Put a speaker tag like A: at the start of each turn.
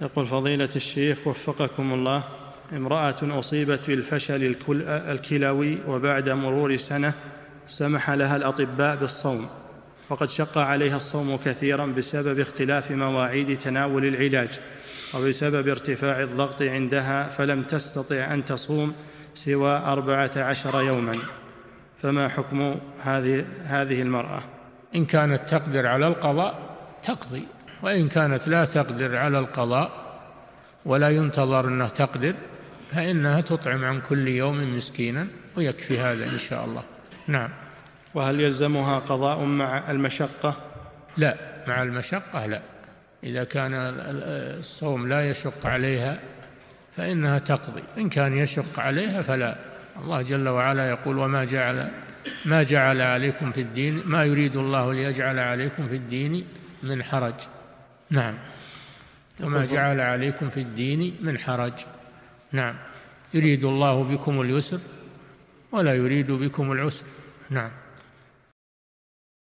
A: يقول فضيلة الشيخ وفقكم الله امرأة أصيبت بالفشل الكلوي وبعد مرور سنة سمح لها الأطباء بالصوم وقد شق عليها الصوم كثيرا بسبب اختلاف مواعيد تناول العلاج وبسبب ارتفاع الضغط عندها فلم تستطع أن تصوم سوى أربعة عشر يوما. فما حكم هذه هذه المرأة؟
B: إن كانت تقدر على القضاء تقضي. وإن كانت لا تقدر على القضاء ولا ينتظر أنها تقدر فإنها تطعم عن كل يوم مسكينا ويكفي هذا إن شاء الله. نعم.
A: وهل يلزمها قضاء مع المشقة؟
B: لا مع المشقة لا. إذا كان الصوم لا يشق عليها فإنها تقضي. إن كان يشق عليها فلا. الله جل وعلا يقول وما جعل ما جعل عليكم في الدين ما يريد الله ليجعل عليكم في الدين من حرج. نعم. وما جعل عليكم في الدين من حرج. نعم. يريد الله بكم اليسر ولا يريد بكم العسر. نعم.